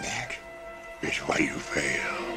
That is why you fail.